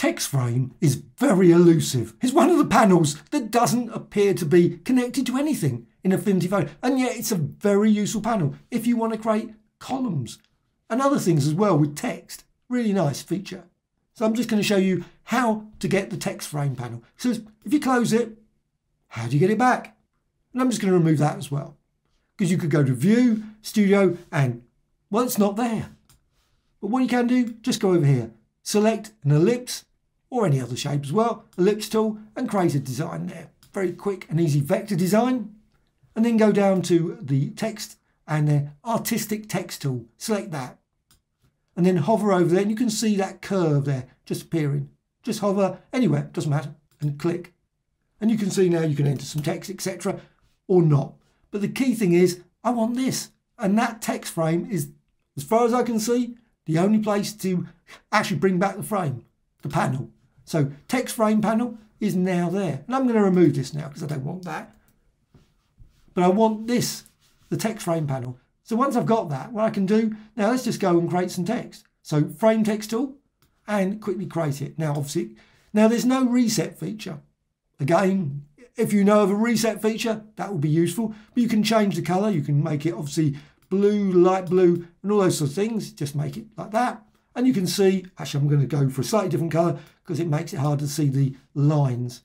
text frame is very elusive. It's one of the panels that doesn't appear to be connected to anything in Affinity Photo. And yet it's a very useful panel if you want to create columns and other things as well with text. Really nice feature. So I'm just going to show you how to get the text frame panel. So if you close it, how do you get it back? And I'm just going to remove that as well. Because you could go to View, Studio, and, well, it's not there. But what you can do, just go over here, select an ellipse, or any other shape as well, ellipse tool, and create a design there. Very quick and easy vector design. And then go down to the text and the artistic text tool, select that. And then hover over there and you can see that curve there just appearing. Just hover anywhere, doesn't matter, and click. And you can see now you can enter some text, etc. or not. But the key thing is, I want this. And that text frame is, as far as I can see, the only place to actually bring back the frame, the panel. So text frame panel is now there. And I'm going to remove this now because I don't want that. But I want this, the text frame panel. So once I've got that, what I can do, now let's just go and create some text. So frame text tool and quickly create it. Now obviously, now there's no reset feature. Again, if you know of a reset feature, that will be useful. But you can change the colour. You can make it obviously blue, light blue, and all those sort of things. Just make it like that. And you can see, actually I'm going to go for a slightly different colour because it makes it hard to see the lines.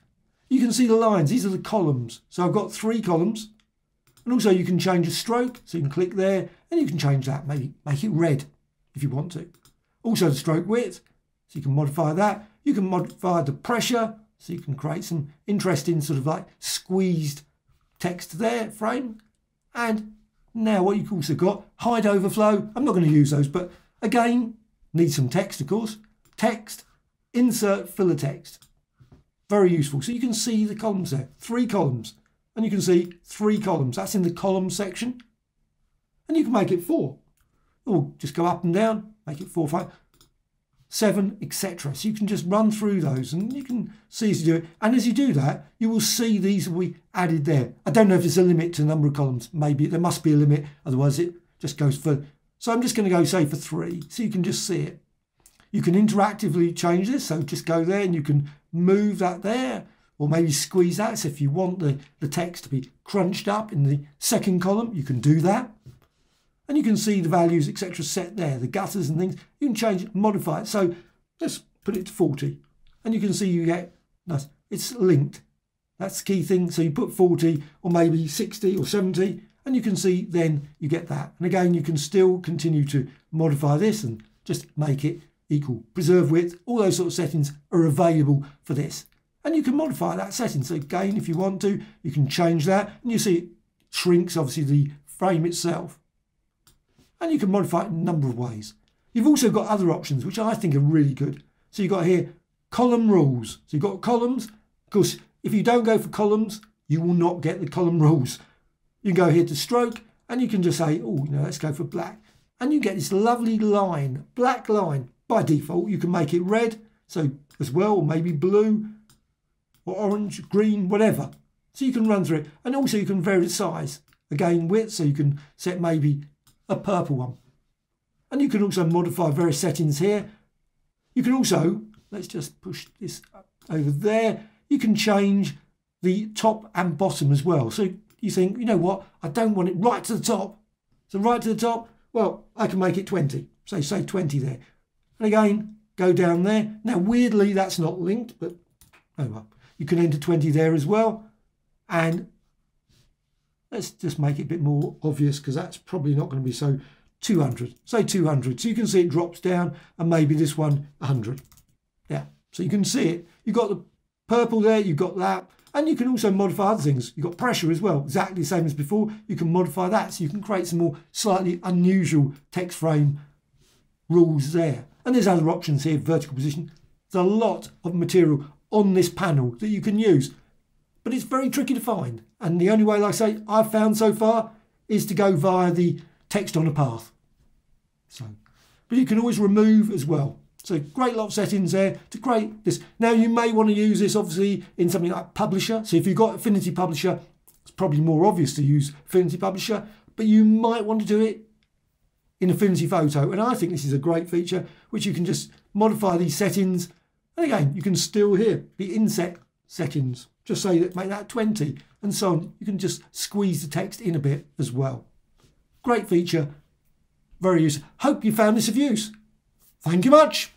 You can see the lines, these are the columns. So I've got three columns. And also you can change a stroke, so you can click there and you can change that, maybe make it red if you want to. Also the stroke width, so you can modify that. You can modify the pressure, so you can create some interesting sort of like squeezed text there, frame. And now what you've also got, hide overflow. I'm not going to use those, but again, Need some text, of course. Text, insert filler text. Very useful. So you can see the columns there, three columns. And you can see three columns. That's in the column section. And you can make it four. Or just go up and down, make it four, five, seven, etc. So you can just run through those and you can see as you do it. And as you do that, you will see these be added there. I don't know if there's a limit to the number of columns. Maybe there must be a limit. Otherwise it just goes for so I'm just going to go say for three so you can just see it. You can interactively change this. So just go there and you can move that there or maybe squeeze that. So if you want the, the text to be crunched up in the second column, you can do that. And you can see the values, etc. set there, the gutters and things. You can change, modify it. So let's put it to 40. And you can see you get, nice, it's linked. That's the key thing. So you put 40 or maybe 60 or 70 and you can see then you get that. And again, you can still continue to modify this and just make it equal. Preserve width, all those sort of settings are available for this. And you can modify that setting. So again, if you want to, you can change that. And you see it shrinks, obviously, the frame itself. And you can modify it in a number of ways. You've also got other options, which I think are really good. So you've got here column rules. So you've got columns. Of course, if you don't go for columns, you will not get the column rules. You can go here to stroke and you can just say, oh, you know, let's go for black. And you get this lovely line, black line. By default, you can make it red, so as well, maybe blue or orange, green, whatever. So you can run through it. And also you can vary the size. Again, width, so you can set maybe a purple one. And you can also modify various settings here. You can also, let's just push this over there, you can change the top and bottom as well. So you think, you know what, I don't want it right to the top. So right to the top, well, I can make it 20. So say 20 there. And again, go down there. Now, weirdly, that's not linked, but oh well. You can enter 20 there as well. And let's just make it a bit more obvious because that's probably not going to be so 200. Say 200. So you can see it drops down and maybe this one 100. Yeah, so you can see it. You've got the purple there, you've got that. And you can also modify other things. You've got pressure as well, exactly the same as before. You can modify that so you can create some more slightly unusual text frame rules there. And there's other options here, vertical position. There's a lot of material on this panel that you can use, but it's very tricky to find. And the only way, like I say, I've found so far is to go via the text on a path. So, but you can always remove as well. So great lot of settings there to create this. Now you may want to use this obviously in something like Publisher. So if you've got Affinity Publisher, it's probably more obvious to use Affinity Publisher, but you might want to do it in Affinity Photo. And I think this is a great feature, which you can just modify these settings And again, you can still hear the inset settings. Just say that make that 20 and so on. You can just squeeze the text in a bit as well. Great feature, very useful. Hope you found this of use. Thank you much.